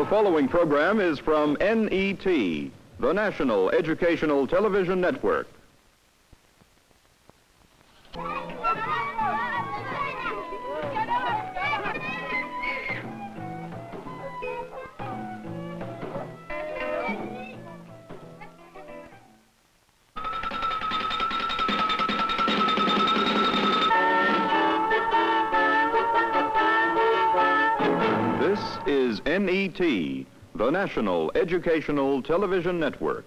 The following program is from NET, the National Educational Television Network. This is NET, the National Educational Television Network.